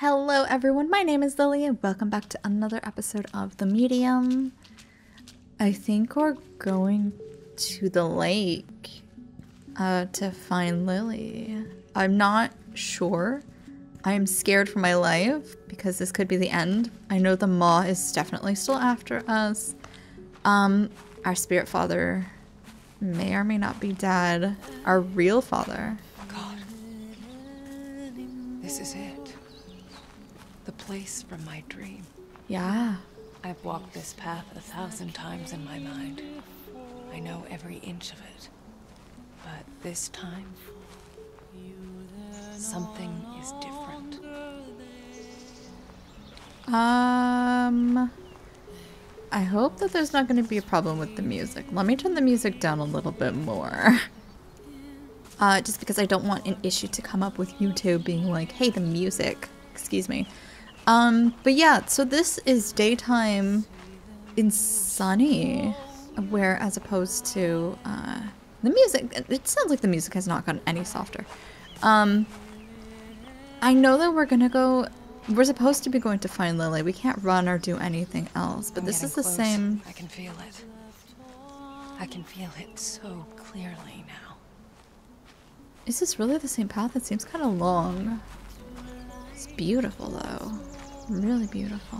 Hello, everyone. My name is Lily, and welcome back to another episode of The Medium. I think we're going to the lake uh, to find Lily. I'm not sure. I'm scared for my life because this could be the end. I know the maw is definitely still after us. Um, our spirit father may or may not be dead. Our real father. God. This is it. Place from my dream. Yeah. I've walked this path a thousand times in my mind. I know every inch of it. But this time, something is different. Um, I hope that there's not going to be a problem with the music. Let me turn the music down a little bit more. Uh, just because I don't want an issue to come up with YouTube being like, hey, the music. Excuse me. Um, but yeah, so this is daytime in sunny, where as opposed to, uh, the music, it sounds like the music has not gotten any softer. Um, I know that we're gonna go we're supposed to be going to find Lily. We can't run or do anything else, but I'm this is the close. same. I can feel it. I can feel it so clearly now. Is this really the same path? It seems kind of long. It's beautiful though. Really beautiful.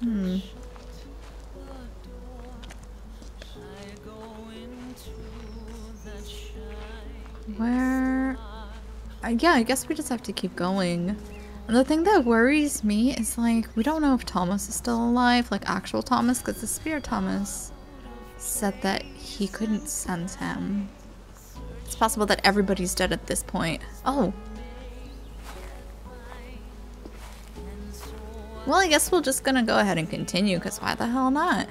Hmm. Where? Uh, yeah, I guess we just have to keep going. And the thing that worries me is like, we don't know if Thomas is still alive, like actual Thomas, because the spirit Thomas said that he couldn't sense him. It's possible that everybody's dead at this point. Oh. Well, I guess we're just gonna go ahead and continue, because why the hell not?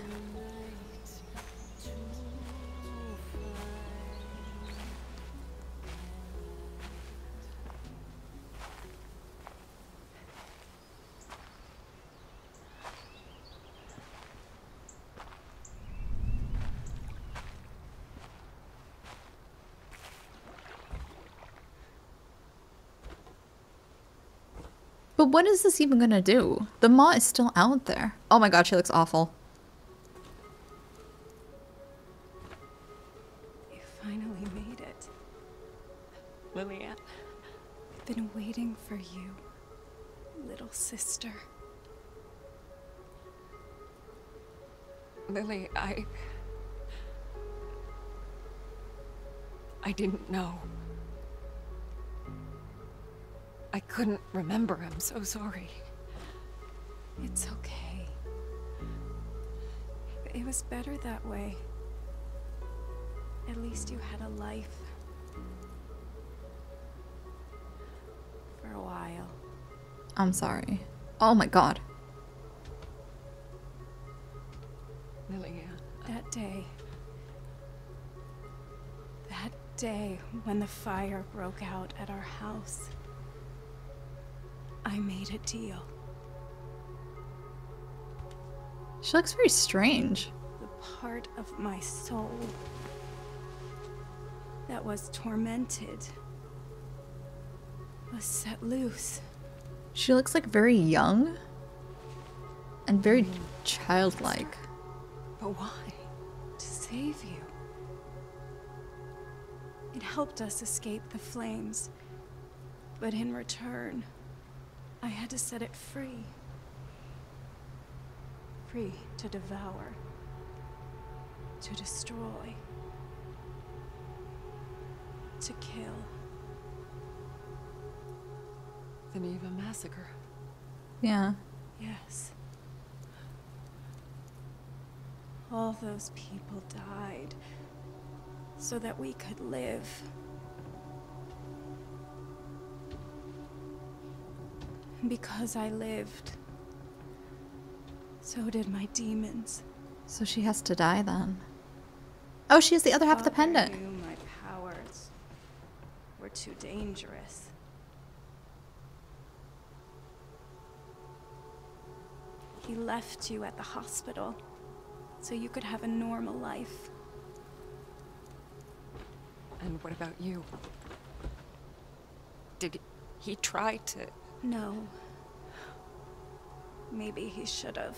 But what is this even gonna do? The maw is still out there. Oh my god, she looks awful. You finally made it. Lillian. I've been waiting for you, little sister. Lily, I. I didn't know. I couldn't remember. I'm so sorry. It's okay. It was better that way. At least you had a life. For a while. I'm sorry. Oh my god. Lillian. That day. That day when the fire broke out at our house. Made a deal. She looks very strange. The part of my soul that was tormented was set loose. She looks like very young and very childlike. But why? to save you. It helped us escape the flames, but in return, I had to set it free. Free to devour, to destroy, to kill. The Niwa massacre. Yeah. Yes. All those people died so that we could live. Because I lived, so did my demons. So she has to die then. Oh, she has the other half of the Father pendant. knew my powers were too dangerous. He left you at the hospital so you could have a normal life. And what about you? Did He try to. No. Maybe he should have.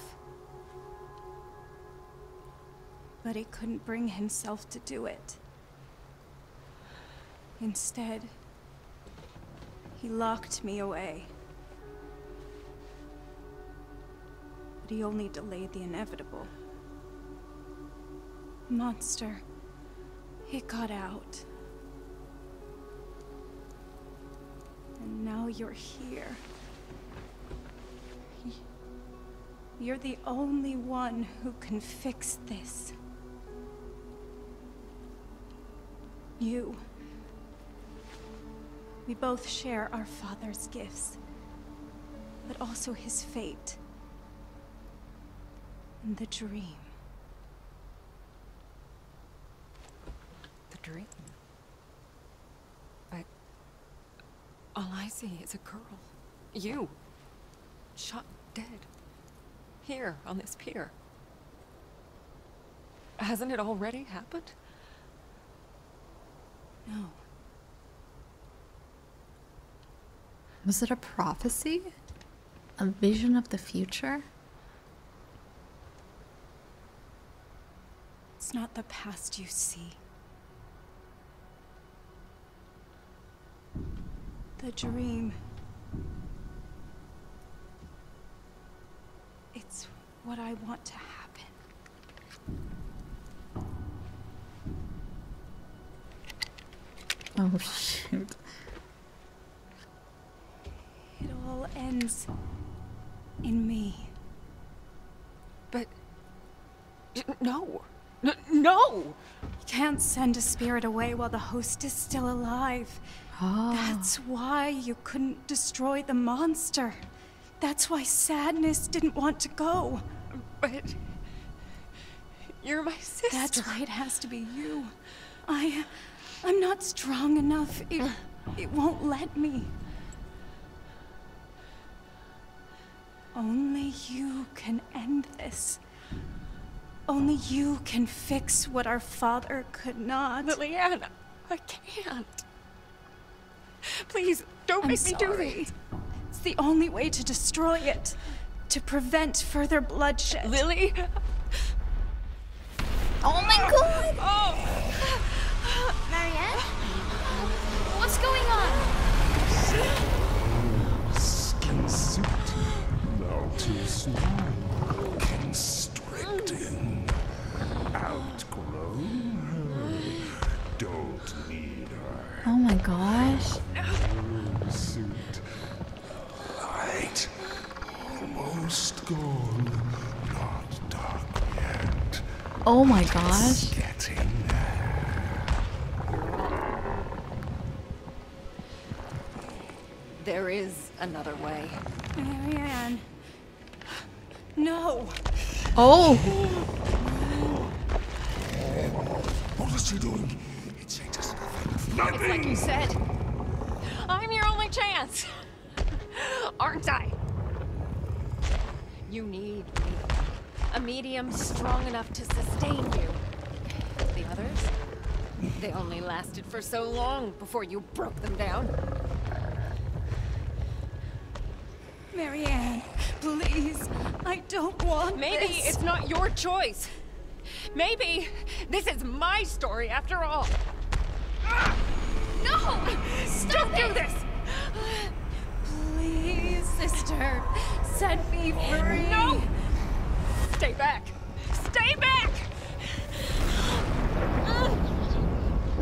But he couldn't bring himself to do it. Instead, he locked me away. But he only delayed the inevitable. Monster. It got out. You're here. You're the only one who can fix this. You. We both share our father's gifts, but also his fate. And the dream. The dream. But. All I see is a girl. You. Shot dead. Here, on this pier. Hasn't it already happened? No. Was it a prophecy? A vision of the future? It's not the past you see. The dream. It's what I want to happen. Oh, shoot. It all ends in me. But. No! N- no! Can't send a spirit away while the host is still alive. Oh. That's why you couldn't destroy the monster. That's why Sadness didn't want to go. But. You're my sister. That's why it has to be you. I. I'm not strong enough. It. It won't let me. Only you can end this. Only you can fix what our father could not. Lillian, I can't. Please, don't I'm make me do sorry. this. It's the only way to destroy it. To prevent further bloodshed. Lily? Oh my god! Oh! Marianne? What's going on? Skin suit. Now too small. Constricting. Outgrown her. Don't need her. Oh my gosh. Suit. Light. Almost gone. Not dark yet. Oh my gosh. There. There is another way. Marianne. No. Oh! What is she doing? It ain't us nothing. It's like you said. I'm your only chance. Aren't I? You need me. A medium strong enough to sustain you. The others? They only lasted for so long before you broke them down. Marianne, please. I don't want Maybe this. it's not your choice. Maybe this is my story after all. No! Don't do this! Please, sister. Set me free. No! Stay back! Stay back!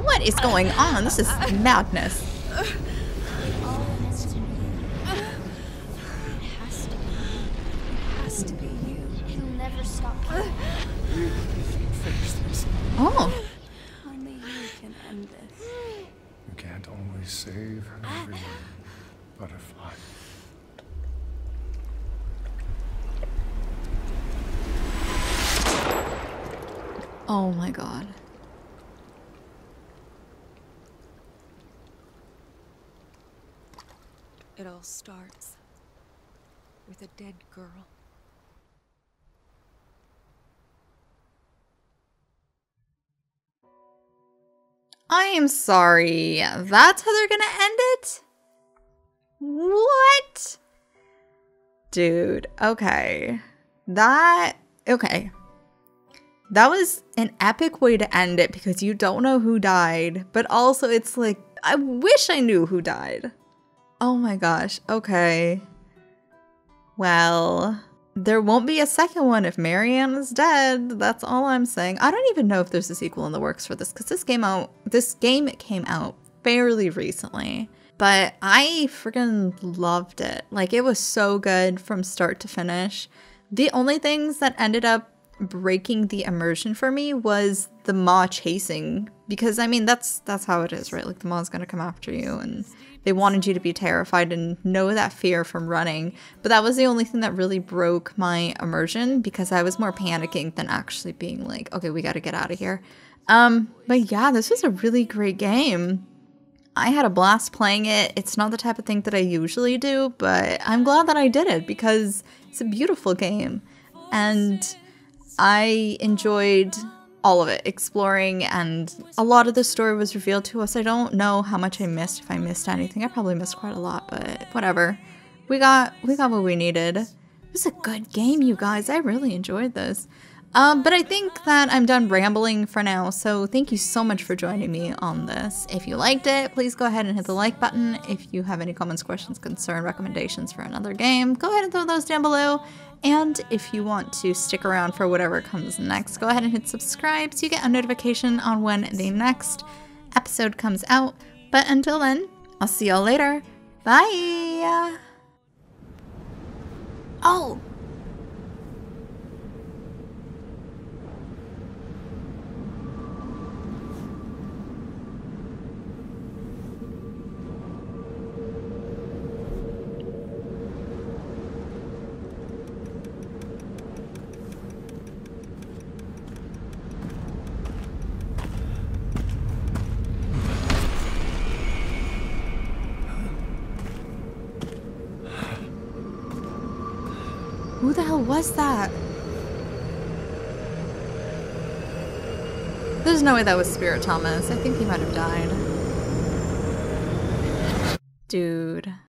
What is going on? This is madness. All has to be. It has to be. It has to be you. He'll never stop. Finish this. Oh. Only you can end this. You can't always save everyone. Butterfly. Oh my god. It all starts with a dead girl. I am sorry. That's how they're gonna end it? What? Dude, okay. That, okay. That was an epic way to end it because you don't know who died, but also it's like, I wish I knew who died. Oh my gosh, okay. Well, there won't be a second one if Marianne is dead. That's all I'm saying. I don't even know if there's a sequel in the works for this because this game out this game came out fairly recently. But I freaking loved it. Like it was so good from start to finish. The only things that ended up breaking the immersion for me was the maw chasing because I mean that's that's how it is, right? Like the maw's gonna come after you and they wanted you to be terrified and know that fear from running. But that was the only thing that really broke my immersion because I was more panicking than actually being like, okay, we gotta get out of here. Um, but yeah, this was a really great game. I had a blast playing it. It's not the type of thing that I usually do, but I'm glad that I did it because it's a beautiful game. And I enjoyed all of it, exploring, and a lot of the story was revealed to us. I don't know how much I missed, if I missed anything. I probably missed quite a lot, but whatever. We got we got what we needed. It was a good game, you guys. I really enjoyed this. Um, but I think that I'm done rambling for now, so thank you so much for joining me on this. If you liked it, please go ahead and hit the like button. If you have any comments, questions, concern, recommendations for another game, go ahead and throw those down below. And if you want to stick around for whatever comes next, go ahead and hit subscribe so you get a notification on when the next episode comes out. But until then, I'll see y'all later. Bye! Oh! The hell was that? There's no way that was Spirit Thomas. I think he might have died. Dude.